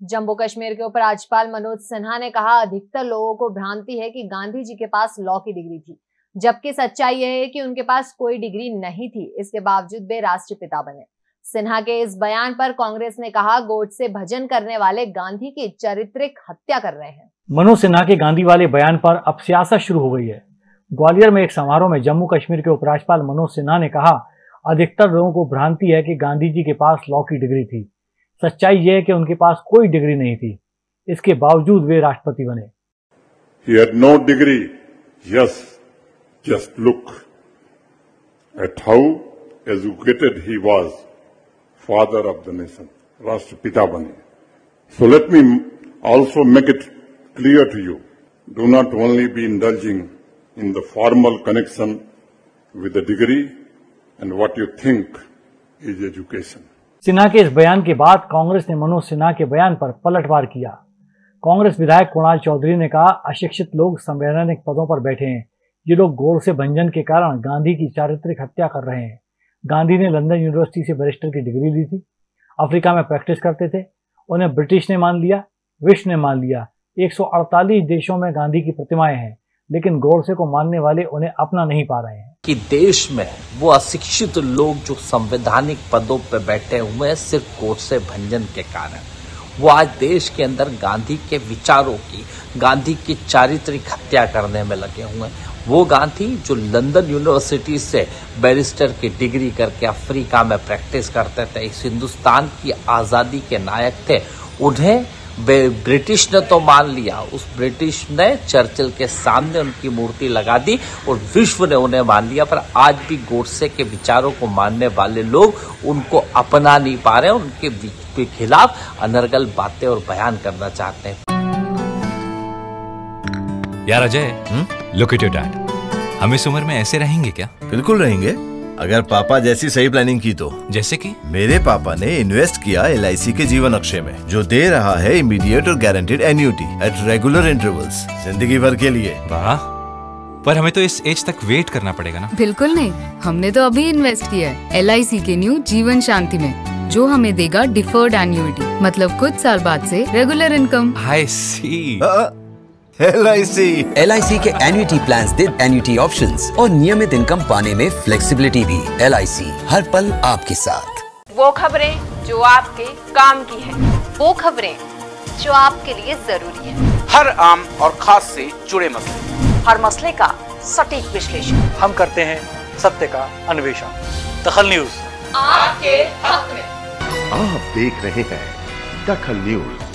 जम्मू कश्मीर के उपराज्यपाल मनोज सिन्हा ने कहा, अधिकतर लोगों को भ्रांति है कि गांधी जी के पास लॉ की डिग्री थी, जबकि सच्चाई यह है कि उनके पास कोई डिग्री नहीं थी। इसके बावजूद वे राष्ट्रपिता बने। सिन्हा के इस बयान पर कांग्रेस ने कहा, गोट से भजन करने वाले गांधी की चारित्रिक हत्या कर रहे हैं। मनोज सिन्हा के गांधी वाले बयान पर अब सियासत शुरू हो गई है। ग्वालियर में एक समारोह में जम्मू कश्मीर के उपराज्यपाल मनोज सिन्हा ने कहा, अधिकतर लोगों को भ्रांति है कि गांधी जी के पास लॉ की डिग्री थी। सच्चाई यह है कि उनके पास कोई डिग्री नहीं थी। इसके बावजूद वे राष्ट्रपति बने। No degree yes just look at how educated he was father of the nation राष्ट्रपिता बने so let me also make it clear to you do not only be indulging in the formal connection with the degree and what you think is education Sinha के इस बयान के बाद कांग्रेस ने मनोज सिन्हा के बयान पर पलटवार किया। कांग्रेस विधायक कुणाल चौधरी ने कहा, अशिक्षित लोग संवैधानिक पदों पर बैठे हैं। ये लोग गोड़ से भंजन के कारण गांधी की चारित्रिक हत्या कर रहे हैं। गांधी ने लंदन यूनिवर्सिटी से बैरिस्टर की डिग्री ली थी। अफ्रीका में प्रैक्टिस करते थे। उन्हें ब्रिटिश ने मान लिया विश्व ने मान लिया। 148 देशों में गांधी की प्रतिमाएँ हैं, लेकिन गोडसे को मानने वाले उन्हें अपना नहीं पा रहे हैं। कि देश में वो अशिक्षित लोग जो संवैधानिक पदों पर बैठे हुए हैं, सिर्फ़ गोडसे भंजन के कारण। वो आज देश के अंदर गांधी के विचारों की, गांधी की चारित्रिक हत्या करने में लगे हुए हैं। वो गांधी जो लंदन यूनिवर्सिटी से बैरिस्टर की डिग्री करके अफ्रीका में प्रैक्टिस करते थे, इस हिंदुस्तान की आज़ादी के नायक थे, उन्हें ब्रिटिश ने तो मान लिया। उस ब्रिटिश ने चर्चिल के सामने उनकी मूर्ति लगा दी और विश्व ने उन्हें मान लिया पर आज भी गोडसे के विचारों को मानने वाले लोग उनको अपना नहीं पा रहे उनके खिलाफ अनर्गल बातें और बयान करना चाहते हैं। यार Ajay look at your dad हम इस उम्र में ऐसे रहेंगे क्या? बिल्कुल रहेंगे। अगर पापा जैसी सही प्लानिंग की तो। जैसे कि? मेरे पापा ने इन्वेस्ट किया एलआईसी के जीवन अक्षय में जो दे रहा है इमीडिएट और guaranteed annuity at regular intervals ज़िंदगी भर के लिए। वाह। पर हमें तो इस एज तक वेट करना पड़ेगा ना। बिल्कुल नहीं। हमने तो अभी इन्वेस्ट किया है LIC के न्यू जीवन शांति में जो हमें देगा डिफर्ड एन्यूटी मतलब कुछ साल बाद से regular income I C L I C L I C के एन्यूटी प्लान दे एन्यूटी ऑप्शन और नियमित इनकम पाने में फ्लेक्सीबिलिटी भी। एल आई सी हर पल आपके साथ। वो खबरें जो आपके काम की है वो खबरें जो आपके लिए ज़रूरी है। हर आम और खास से जुड़े मसले। हर मसले का सटीक विश्लेषण। हम करते हैं सत्य का अन्वेषण। दखल न्यूज़। आपके हक में। आप देख रहे हैं दखल न्यूज़।